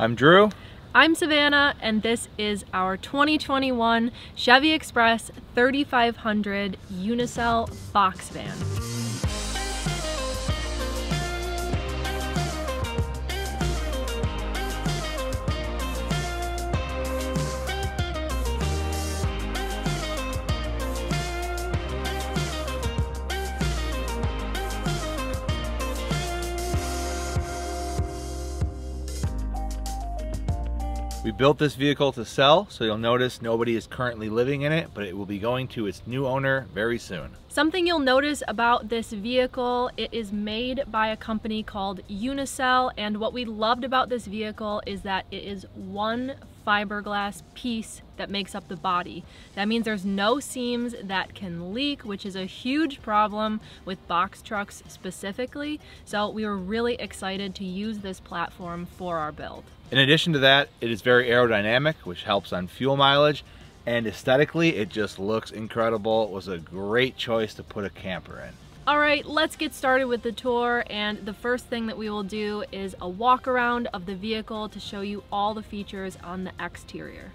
I'm Drew. I'm Savannah, and this is our 2021 Chevy Express 3500 Unicell box van. Built this vehicle to sell, so you'll notice nobody is currently living in it, but it will be going to its new owner very soon. Something you'll notice about this vehicle, it is made by a company called Unicell, and what we loved about this vehicle is that it is one fiberglass piece that makes up the body. That means there's no seams that can leak, which is a huge problem with box trucks specifically. So we were really excited to use this platform for our build. In addition to that, it is very aerodynamic, which helps on fuel mileage, and aesthetically, it just looks incredible. It was a great choice to put a camper in. All right, let's get started with the tour. And the first thing that we will do is a walk around of the vehicle to show you all the features on the exterior.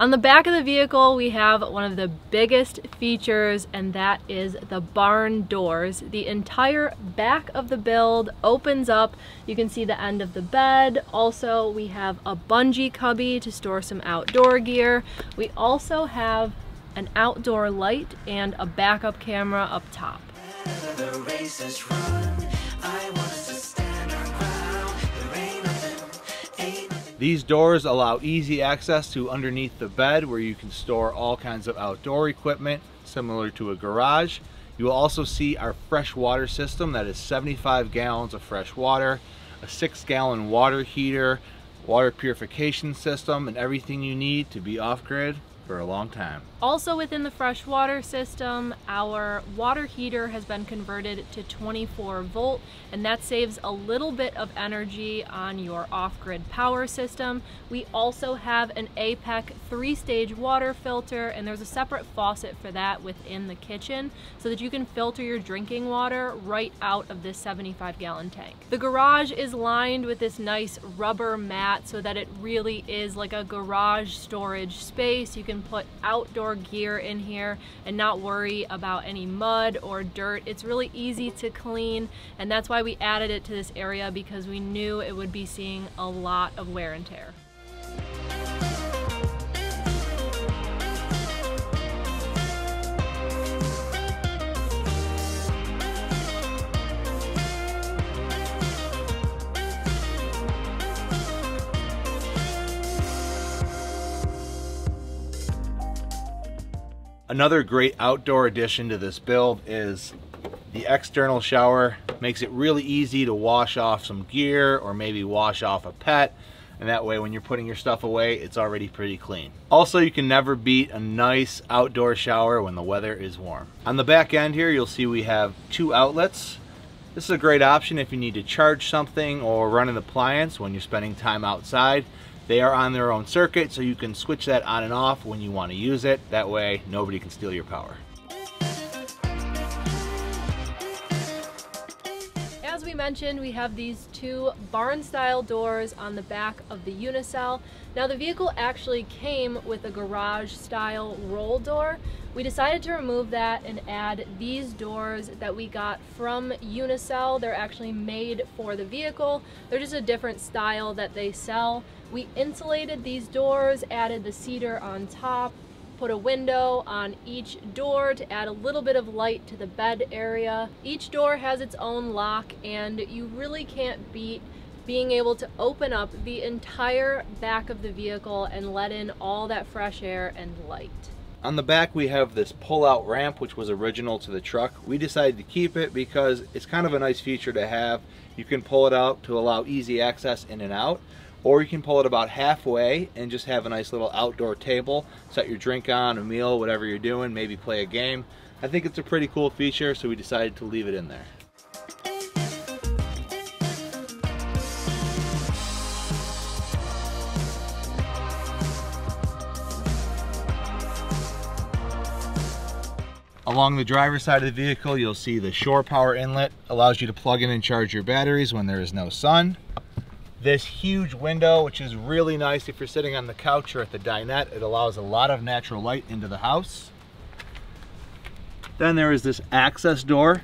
On the back of the vehicle, we have one of the biggest features, and that is the barn doors. The entire back of the build opens up. You can see the end of the bed. Also, we have a bungee cubby to store some outdoor gear. We also have an outdoor light and a backup camera up top. These doors allow easy access to underneath the bed where you can store all kinds of outdoor equipment similar to a garage. You will also see our fresh water system that is 75 gallons of fresh water, a six gallon water heater, water purification system, and everything you need to be off-grid for a long time. Also within the freshwater system, our water heater has been converted to 24 volt and that saves a little bit of energy on your off-grid power system. We also have an APEC three-stage water filter and there's a separate faucet for that within the kitchen so that you can filter your drinking water right out of this 75 gallon tank. The garage is lined with this nice rubber mat so that it really is like a garage storage space. You can put outdoor gear in here and not worry about any mud or dirt. It's really easy to clean and that's why we added it to this area because we knew it would be seeing a lot of wear and tear. Another great outdoor addition to this build is the external shower. Makes it really easy to wash off some gear or maybe wash off a pet. And that way when you're putting your stuff away, it's already pretty clean. Also, you can never beat a nice outdoor shower when the weather is warm. On the back end here, you'll see we have two outlets. This is a great option if you need to charge something or run an appliance when you're spending time outside. They are on their own circuit, so you can switch that on and off when you want to use it. That way, nobody can steal your power. As we mentioned, we have these two barn-style doors on the back of the Unicell. Now the vehicle actually came with a garage-style roll door. We decided to remove that and add these doors that we got from Unicell. They're actually made for the vehicle. They're just a different style that they sell. We insulated these doors, added the cedar on top, put a window on each door to add a little bit of light to the bed area. Each door has its own lock and you really can't beat being able to open up the entire back of the vehicle and let in all that fresh air and light. On the back we have this pull-out ramp which was original to the truck. We decided to keep it because it's kind of a nice feature to have. You can pull it out to allow easy access in and out or you can pull it about halfway and just have a nice little outdoor table set your drink on a meal whatever you're doing maybe play a game I think it's a pretty cool feature, so we decided to leave it in there. Along the driver's side of the vehicle, you'll see the shore power inlet allows you to plug in and charge your batteries when there is no sun. This huge window, which is really nice if you're sitting on the couch or at the dinette, it allows a lot of natural light into the house. Then there is this access door,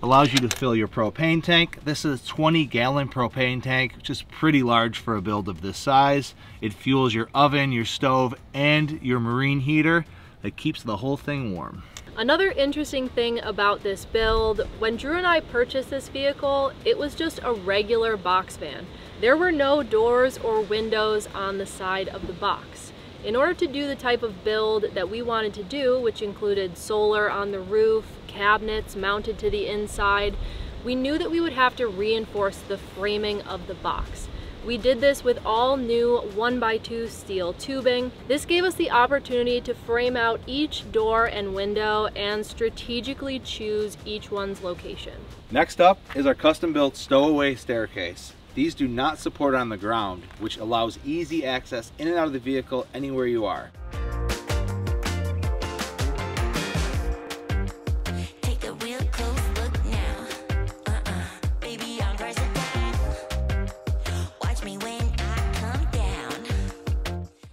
allows you to fill your propane tank. This is a 20 gallon propane tank, which is pretty large for a build of this size. It fuels your oven, your stove, and your marine heater. It keeps the whole thing warm. Another interesting thing about this build, when Drew and I purchased this vehicle, it was just a regular box van. There were no doors or windows on the side of the box. In order to do the type of build that we wanted to do, which included solar on the roof, cabinets mounted to the inside, we knew that we would have to reinforce the framing of the box. We did this with all new 1x2 steel tubing. This gave us the opportunity to frame out each door and window and strategically choose each one's location. Next up is our custom built stowaway staircase. These do not support on the ground, which allows easy access in and out of the vehicle anywhere you are.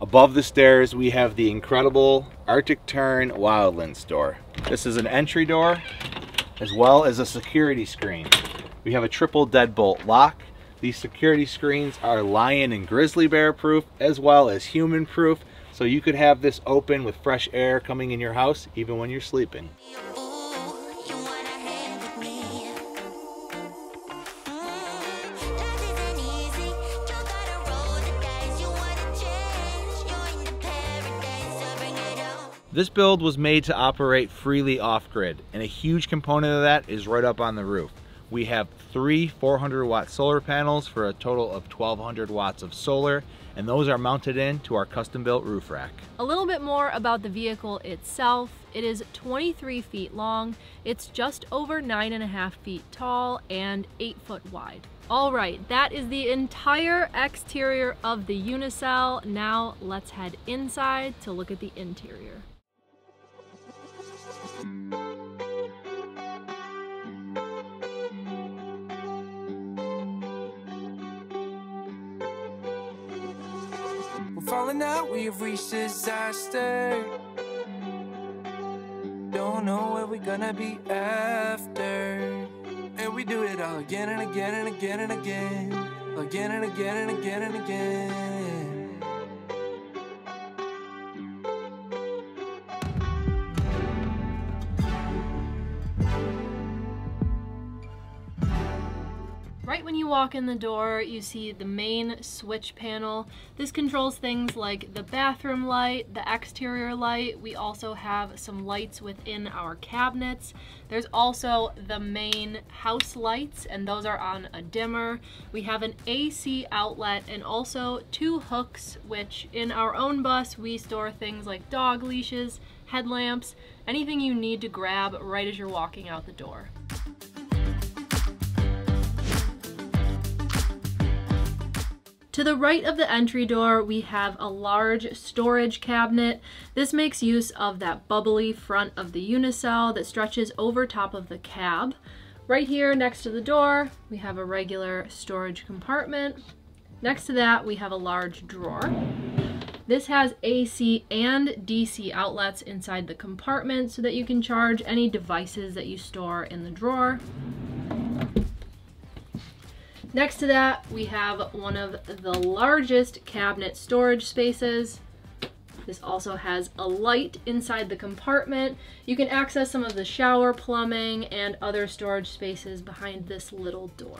Above the stairs, we have the incredible Arctic Tern Wildlands door. This is an entry door, as well as a security screen. We have a triple deadbolt lock. These security screens are lion and grizzly bear proof, as well as human proof, so you could have this open with fresh air coming in your house, even when you're sleeping. This build was made to operate freely off-grid, and a huge component of that is right up on the roof. We have three 400 watt solar panels for a total of 1200 watts of solar, and those are mounted into our custom built roof rack. A little bit more about the vehicle itself. It is 23 feet long, it's just over nine and a half feet tall, and eight foot wide. All right, that is the entire exterior of the Unicell. Now let's head inside to look at the interior. Falling out, we've reached disaster. Don't know where we're gonna be after. And we do it all again and again and again and again. Again and again and again and again. You walk in the door, you see the main switch panel. This controls things like the bathroom light, the exterior light. We also have some lights within our cabinets. There's also the main house lights, and those are on a dimmer. We have an AC outlet and also two hooks, which in our own bus, we store things like dog leashes, headlamps, anything you need to grab right as you're walking out the door. To the right of the entry door, we have a large storage cabinet. This makes use of that bubbly front of the unicell that stretches over top of the cab. Right here next to the door, we have a regular storage compartment. Next to that, we have a large drawer. This has AC and DC outlets inside the compartment so that you can charge any devices that you store in the drawer. Next to that, we have one of the largest cabinet storage spaces. This also has a light inside the compartment. You can access some of the shower plumbing and other storage spaces behind this little door.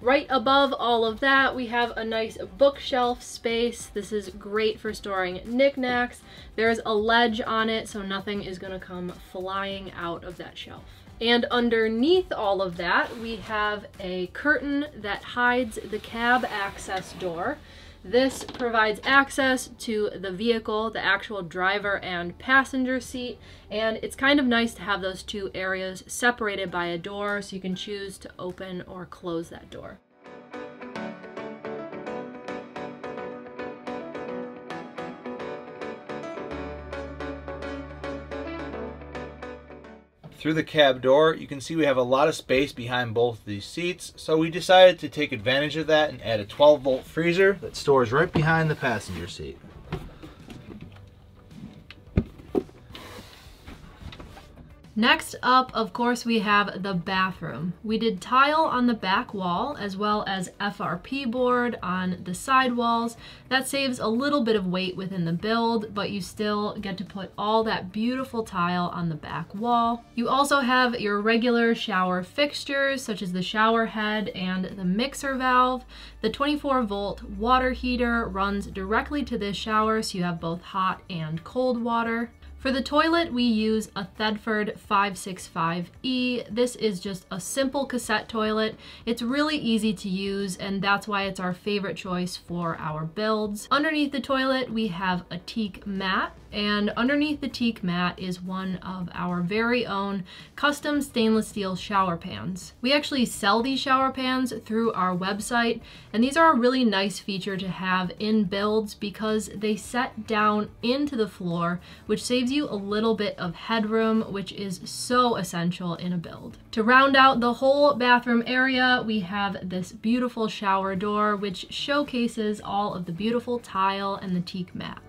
Right above all of that, we have a nice bookshelf space. This is great for storing knickknacks. There's a ledge on it, so nothing is gonna come flying out of that shelf. And underneath all of that, we have a curtain that hides the cab access door. This provides access to the vehicle, the actual driver and passenger seat, and it's kind of nice to have those two areas separated by a door so you can choose to open or close that door. Through the cab door, you can see we have a lot of space behind both these seats, so we decided to take advantage of that and add a 12 volt freezer that stores right behind the passenger seat. Next up, of course, we have the bathroom. We did tile on the back wall as well as FRP board on the side walls. That saves a little bit of weight within the build, but you still get to put all that beautiful tile on the back wall. You also have your regular shower fixtures, such as the shower head and the mixer valve. The 24 volt water heater runs directly to this shower, so you have both hot and cold water. For the toilet, we use a Thetford 565E. This is just a simple cassette toilet. It's really easy to use, and that's why it's our favorite choice for our builds. Underneath the toilet, we have a teak mat. And underneath the teak mat is one of our very own custom stainless steel shower pans. We actually sell these shower pans through our website, and these are a really nice feature to have in builds because they set down into the floor, which saves you a little bit of headroom, which is so essential in a build. To round out the whole bathroom area, we have this beautiful shower door, which showcases all of the beautiful tile and the teak mat.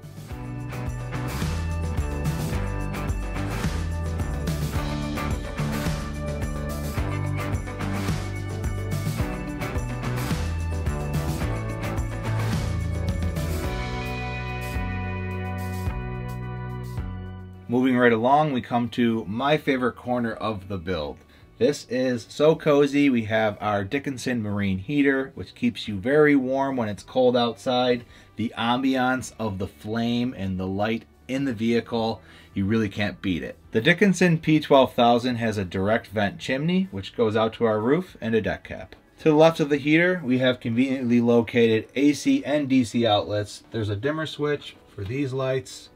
Moving right along, we come to my favorite corner of the build. This is so cozy. We have our Dickinson Marine heater, which keeps you very warm when it's cold outside. The ambiance of the flame and the light in the vehicle, you really can't beat it. The Dickinson P12000 has a direct vent chimney, which goes out to our roof, and a deck cap. To the left of the heater, we have conveniently located AC and DC outlets. There's a dimmer switch for these lights,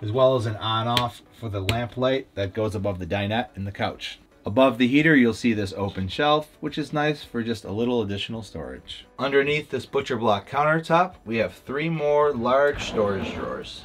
as well as an on-off for the lamp light that goes above the dinette and the couch. Above the heater, you'll see this open shelf, which is nice for just a little additional storage. Underneath this butcher block countertop, we have three more large storage drawers.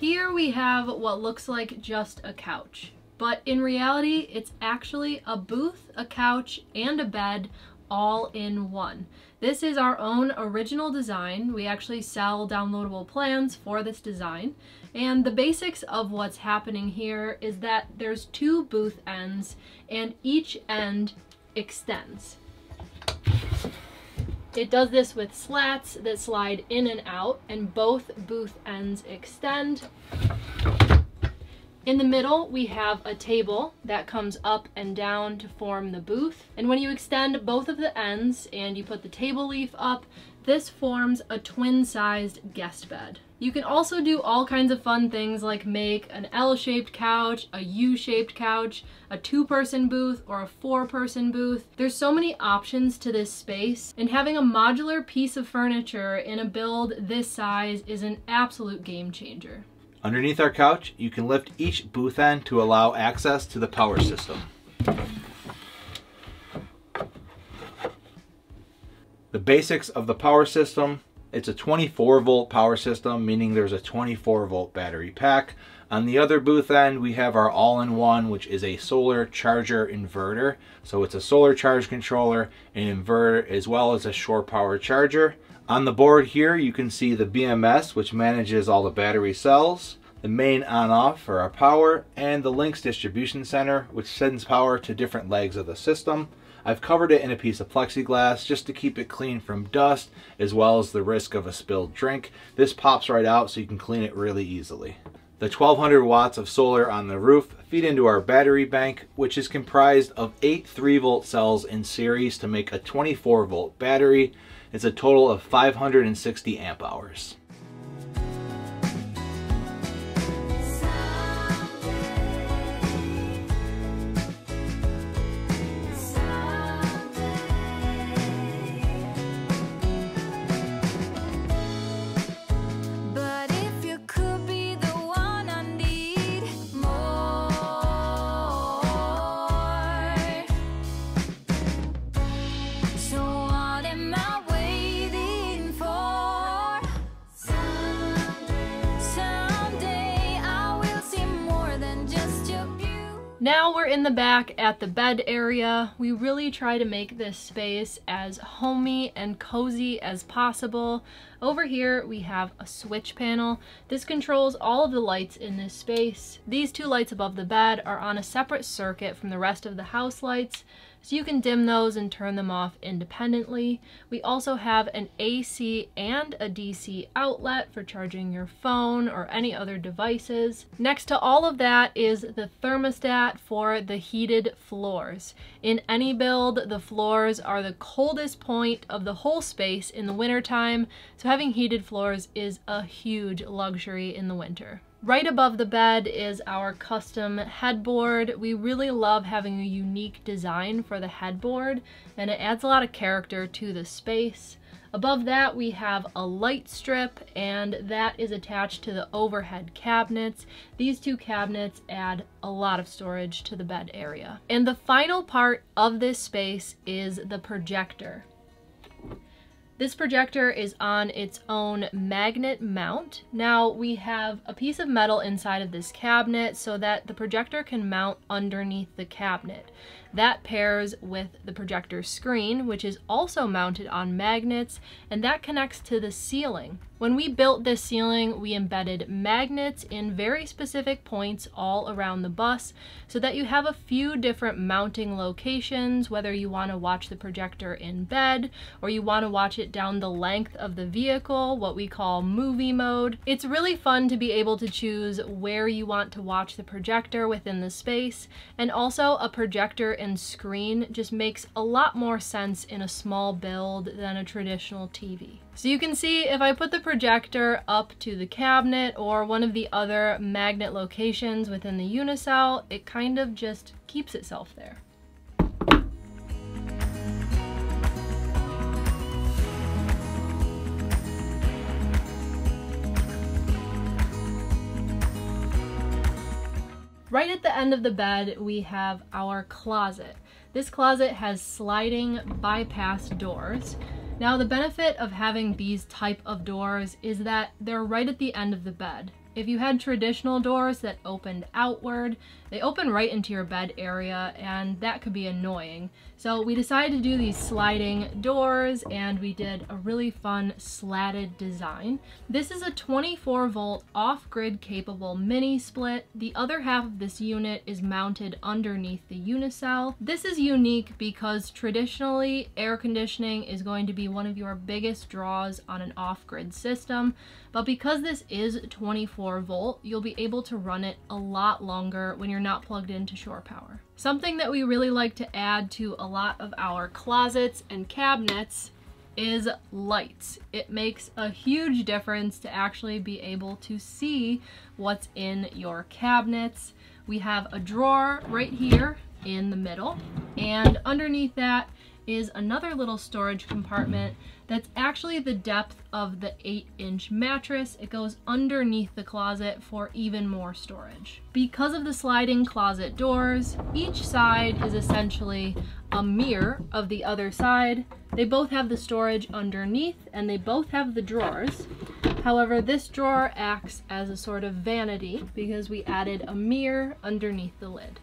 Here we have what looks like just a couch. But in reality, it's actually a booth, a couch, and a bed all in one. This is our own original design. We actually sell downloadable plans for this design. And the basics of what's happening here is that there's two booth ends and each end extends. It does this with slats that slide in and out and both booth ends extend. In the middle, we have a table that comes up and down to form the booth. And when you extend both of the ends and you put the table leaf up, this forms a twin-sized guest bed. You can also do all kinds of fun things like make an L-shaped couch, a U-shaped couch, a two-person booth, or a four-person booth. There's so many options to this space, and having a modular piece of furniture in a build this size is an absolute game changer. Underneath our couch, you can lift each booth end to allow access to the power system. The basics of the power system, it's a 24 volt power system, meaning there's a 24 volt battery pack. On the other booth end, we have our all-in-one, which is a solar charger inverter. So it's a solar charge controller, an inverter, as well as a shore power charger. On the board here, you can see the BMS, which manages all the battery cells, the main on-off for our power, and the Lynx distribution center, which sends power to different legs of the system. I've covered it in a piece of plexiglass just to keep it clean from dust, as well as the risk of a spilled drink. This pops right out so you can clean it really easily. The 1200 watts of solar on the roof feed into our battery bank, which is comprised of eight 3 volt cells in series to make a 24 volt battery. It's a total of 560 amp hours. In the back at the bed area. We really try to make this space as homey and cozy as possible. Over here we have a switch panel. This controls all of the lights in this space. These two lights above the bed are on a separate circuit from the rest of the house lights so you can dim those and turn them off independently. We also have an AC and a DC outlet for charging your phone or any other devices. Next to all of that is the thermostat for the heated floors. In any build, the floors are the coldest point of the whole space in the wintertime, so having heated floors is a huge luxury in the winter. Right above the bed is our custom headboard. We really love having a unique design for the headboard and it adds a lot of character to the space. Above that we have a light strip and that is attached to the overhead cabinets. These two cabinets add a lot of storage to the bed area. And the final part of this space is the projector. This projector is on its own magnet mount. Now we have a piece of metal inside of this cabinet so that the projector can mount underneath the cabinet. That pairs with the projector screen, which is also mounted on magnets, and that connects to the ceiling. When we built this ceiling, we embedded magnets in very specific points all around the bus so that you have a few different mounting locations, whether you want to watch the projector in bed or you want to watch it down the length of the vehicle, what we call movie mode. It's really fun to be able to choose where you want to watch the projector within the space, and also a projector and screen just makes a lot more sense in a small build than a traditional TV. So you can see if I put the projector up to the cabinet or one of the other magnet locations within the unicell, it kind of just keeps itself there. Right at the end of the bed, we have our closet. This closet has sliding bypass doors. Now the benefit of having these type of doors is that they're right at the end of the bed. If you had traditional doors that opened outward, they open right into your bed area and that could be annoying. So we decided to do these sliding doors and we did a really fun slatted design. This is a 24 volt off-grid capable mini split. The other half of this unit is mounted underneath the unicell. This is unique because traditionally air conditioning is going to be one of your biggest draws on an off-grid system. But because this is 24 volt, you'll be able to run it a lot longer when you're not plugged into shore power. Something that we really like to add to a lot of our closets and cabinets is lights. It makes a huge difference to actually be able to see what's in your cabinets. We have a drawer right here in the middle and underneath that is another little storage compartment that's actually the depth of the 8 inch mattress. It goes underneath the closet for even more storage. Because of the sliding closet doors, each side is essentially a mirror of the other side. They both have the storage underneath and they both have the drawers. However, this drawer acts as a sort of vanity because we added a mirror underneath the lid.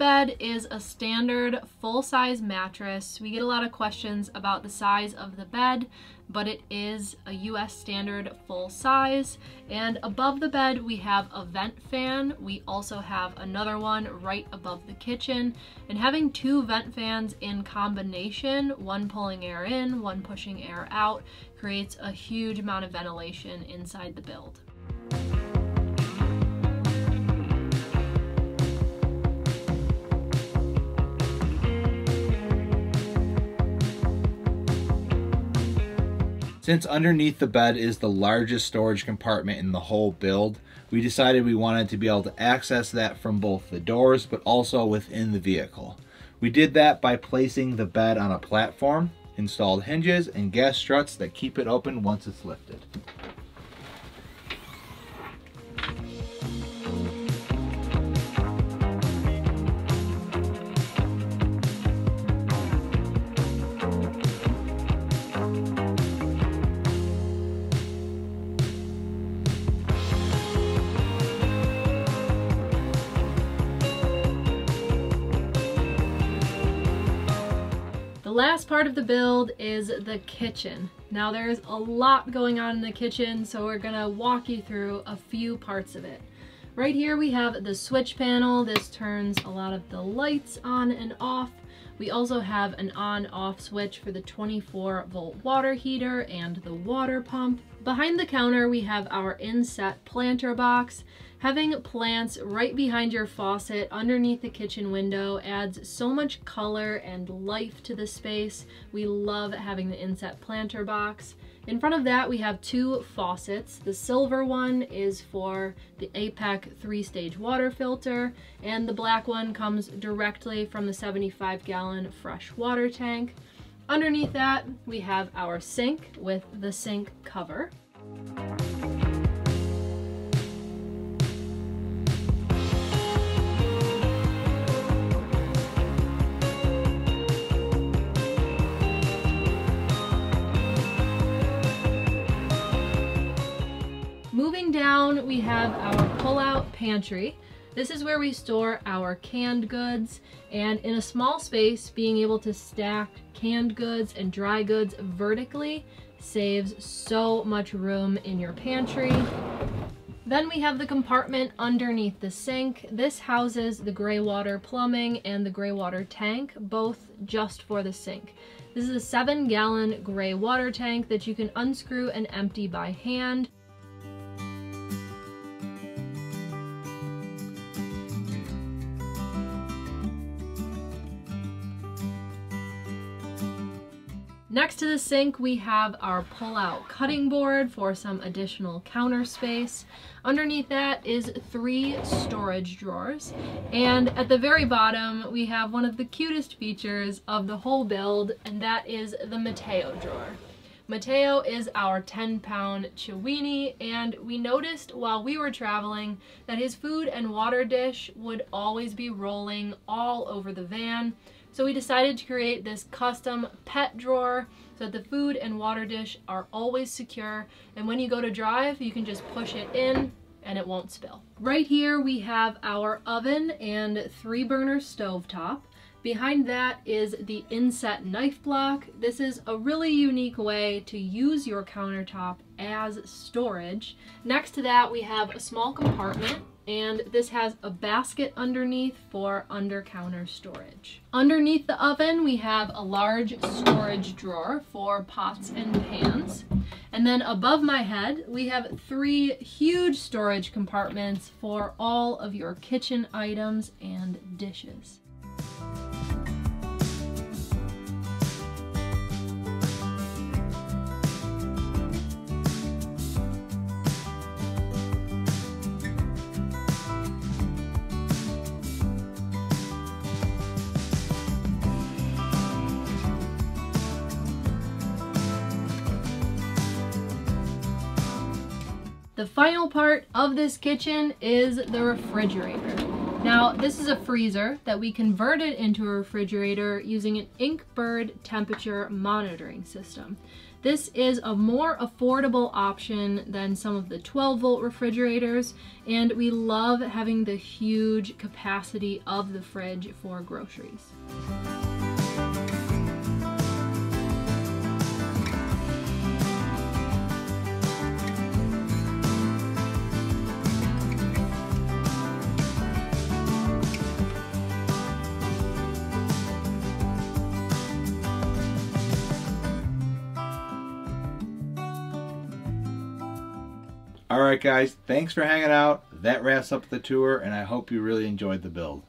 Bed is a standard full-size mattress. We get a lot of questions about the size of the bed, but it is a US standard full size. And above the bed, we have a vent fan. We also have another one right above the kitchen. And having two vent fans in combination, one pulling air in, one pushing air out, creates a huge amount of ventilation inside the build. Since underneath the bed is the largest storage compartment in the whole build, we decided we wanted to be able to access that from both the doors but also within the vehicle. We did that by placing the bed on a platform, installed hinges and gas struts that keep it open once it's lifted. The last part of the build is the kitchen. Now there's a lot going on in the kitchen, so we're gonna walk you through a few parts of it. Right here we have the switch panel. This turns a lot of the lights on and off. We also have an on-off switch for the 24 volt water heater and the water pump. Behind the counter, we have our inset planter box. Having plants right behind your faucet underneath the kitchen window adds so much color and life to the space. We love having the inset planter box. In front of that, we have two faucets. The silver one is for the APEC three-stage water filter, and the black one comes directly from the 75-gallon fresh water tank. Underneath that, we have our sink with the sink cover. We have our pull-out pantry. This is where we store our canned goods and in a small space, being able to stack canned goods and dry goods vertically saves so much room in your pantry. Then we have the compartment underneath the sink. This houses the gray water plumbing and the gray water tank, both just for the sink. This is a seven gallon gray water tank that you can unscrew and empty by hand. Next to the sink, we have our pull-out cutting board for some additional counter space. Underneath that is three storage drawers. And at the very bottom, we have one of the cutest features of the whole build, and that is the Mateo drawer. Mateo is our 10 pound Chiweenie and we noticed while we were traveling that his food and water dish would always be rolling all over the van. So we decided to create this custom pet drawer so that the food and water dish are always secure and when you go to drive you can just push it in and it won't spill. Right here we have our oven and three burner stove top. Behind that is the inset knife block. This is a really unique way to use your countertop as storage. Next to that we have a small compartment and this has a basket underneath for under counter storage. Underneath the oven we have a large storage drawer for pots and pans. And then above my head we have three huge storage compartments for all of your kitchen items and dishes. The final part of this kitchen is the refrigerator. Now, this is a freezer that we converted into a refrigerator using an Inkbird temperature monitoring system. This is a more affordable option than some of the 12 volt refrigerators, and we love having the huge capacity of the fridge for groceries. Right, guys, thanks for hanging out. That wraps up the tour, and I hope you really enjoyed the build.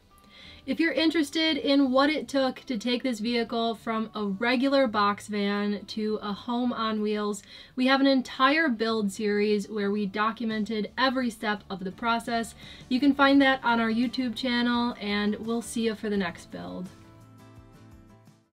If you're interested in what it took to take this vehicle from a regular box van to a home on wheels, we have an entire build series where we documented every step of the process. You can find that on our YouTube channel, and we'll see you for the next build.